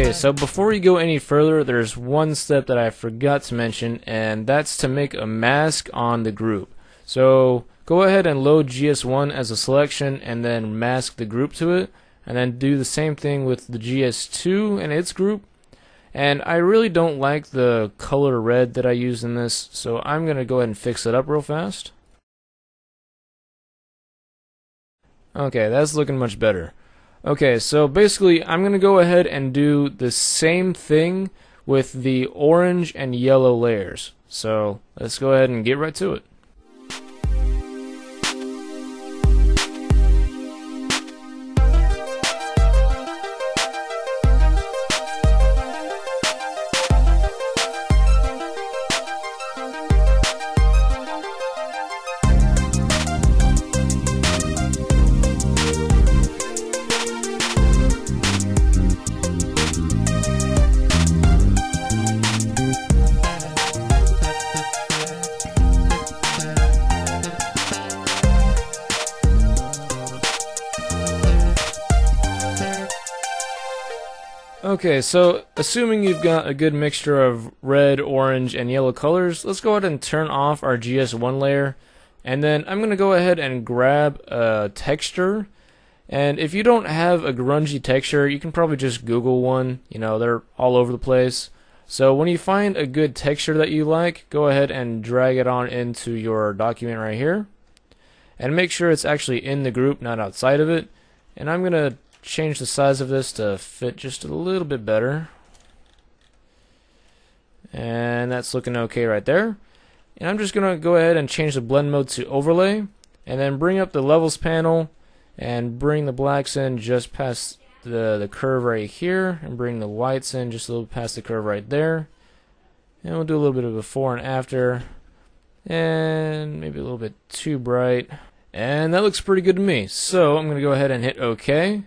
Okay, so before you go any further, there's one step that I forgot to mention, and that's to make a mask on the group. So go ahead and load GS1 as a selection and then mask the group to it, and then do the same thing with the GS2 and its group. And I really don't like the color red that I use in this, so I'm going to go ahead and fix it up real fast. Okay, that's looking much better. Okay, so basically I'm going to go ahead and do the same thing with the orange and yellow layers. So let's go ahead and get right to it. Okay, so assuming you've got a good mixture of red, orange, and yellow colors, let's go ahead and turn off our GS1 layer. And then I'm going to go ahead and grab a texture. And if you don't have a grungy texture, you can probably just Google one. You know, they're all over the place. So when you find a good texture that you like, go ahead and drag it on into your document right here. And make sure it's actually in the group, not outside of it. And I'm going to change the size of this to fit just a little bit better. And that's looking okay right there. And I'm just going to go ahead and change the blend mode to overlay. And then bring up the levels panel and bring the blacks in just past the, the curve right here. And bring the whites in just a little past the curve right there. And we'll do a little bit of before and after. And maybe a little bit too bright. And that looks pretty good to me. So I'm going to go ahead and hit OK.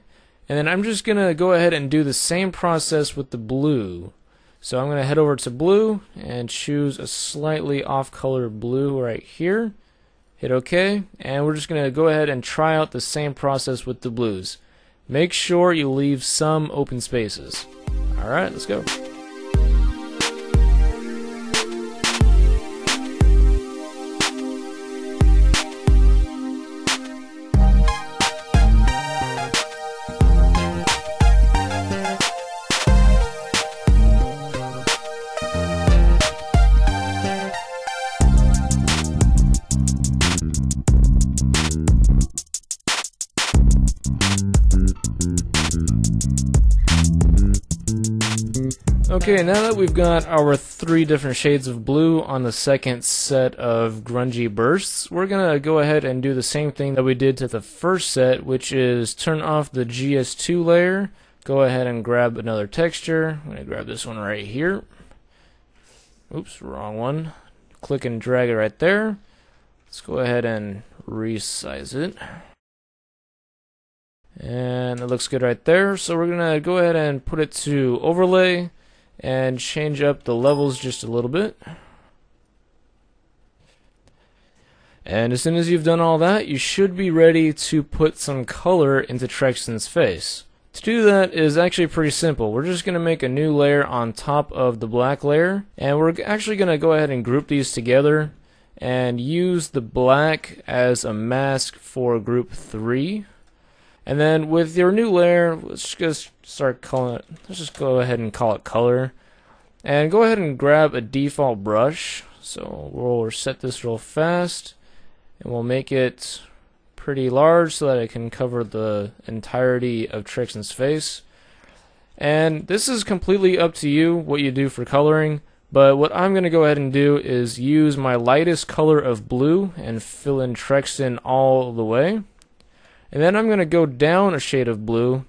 And then I'm just going to go ahead and do the same process with the blue. So I'm going to head over to blue and choose a slightly off color blue right here. Hit OK. And we're just going to go ahead and try out the same process with the blues. Make sure you leave some open spaces. Alright, let's go. Okay, now that we've got our three different shades of blue on the second set of grungy bursts, we're going to go ahead and do the same thing that we did to the first set, which is turn off the GS2 layer, go ahead and grab another texture. I'm going to grab this one right here. Oops, wrong one. Click and drag it right there. Let's go ahead and resize it. And it looks good right there. So we're going to go ahead and put it to overlay and change up the levels just a little bit. And as soon as you've done all that, you should be ready to put some color into Trexton's face. To do that is actually pretty simple. We're just going to make a new layer on top of the black layer, and we're actually going to go ahead and group these together and use the black as a mask for group 3. And then with your new layer, let's just start calling it, let's just go ahead and call it color. And go ahead and grab a default brush. So we'll set this real fast and we'll make it pretty large so that it can cover the entirety of Trexton's face. And this is completely up to you what you do for coloring, but what I'm going to go ahead and do is use my lightest color of blue and fill in Trexton all the way. And then I'm going to go down a shade of blue,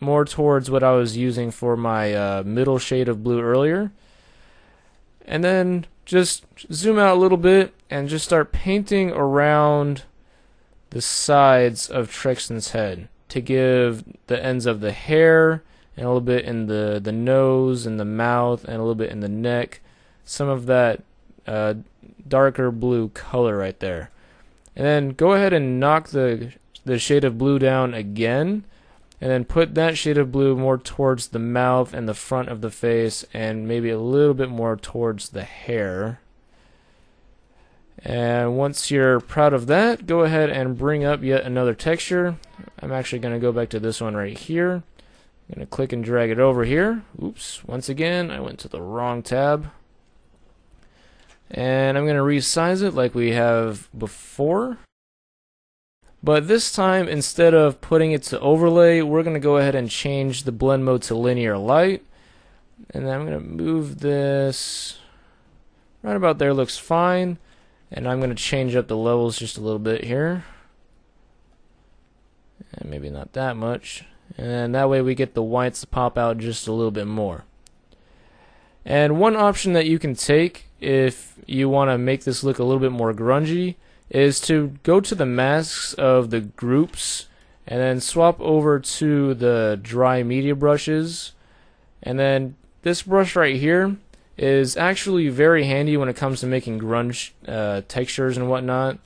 more towards what I was using for my uh, middle shade of blue earlier. And then just zoom out a little bit and just start painting around the sides of Trexton's head to give the ends of the hair and a little bit in the, the nose and the mouth and a little bit in the neck some of that uh, darker blue color right there. And then go ahead and knock the the shade of blue down again and then put that shade of blue more towards the mouth and the front of the face and maybe a little bit more towards the hair. And once you're proud of that, go ahead and bring up yet another texture. I'm actually going to go back to this one right here. I'm going to click and drag it over here. Oops, once again, I went to the wrong tab. And I'm going to resize it like we have before. But this time, instead of putting it to overlay, we're going to go ahead and change the blend mode to linear light. And then I'm going to move this right about there looks fine. And I'm going to change up the levels just a little bit here. And maybe not that much. And that way we get the whites to pop out just a little bit more. And one option that you can take if you want to make this look a little bit more grungy is to go to the masks of the groups and then swap over to the dry media brushes. And then this brush right here is actually very handy when it comes to making grunge uh, textures and whatnot,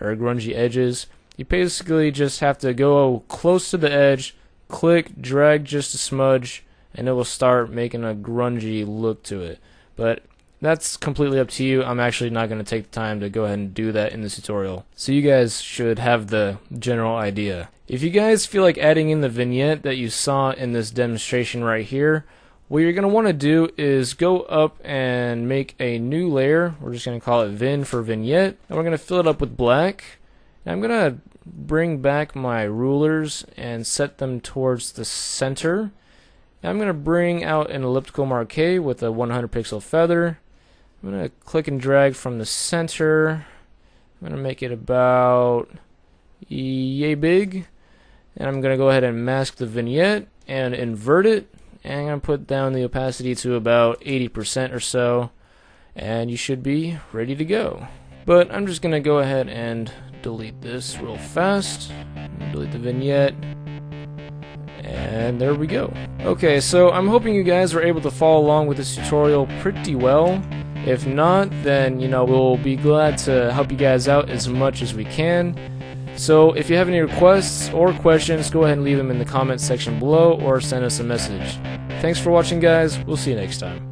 or grungy edges. You basically just have to go close to the edge, click, drag just a smudge, and it will start making a grungy look to it. But that's completely up to you. I'm actually not going to take the time to go ahead and do that in this tutorial. So you guys should have the general idea. If you guys feel like adding in the vignette that you saw in this demonstration right here, what you're going to want to do is go up and make a new layer. We're just going to call it Vin for vignette. And we're going to fill it up with black. And I'm going to bring back my rulers and set them towards the center. I'm going to bring out an elliptical marquee with a 100 pixel feather. I'm going to click and drag from the center. I'm going to make it about yay big. And I'm going to go ahead and mask the vignette and invert it and I'm going to put down the opacity to about 80% or so and you should be ready to go. But I'm just going to go ahead and delete this real fast. Delete the vignette. And there we go. Okay, so I'm hoping you guys were able to follow along with this tutorial pretty well. If not, then, you know, we'll be glad to help you guys out as much as we can. So if you have any requests or questions, go ahead and leave them in the comments section below or send us a message. Thanks for watching guys, we'll see you next time.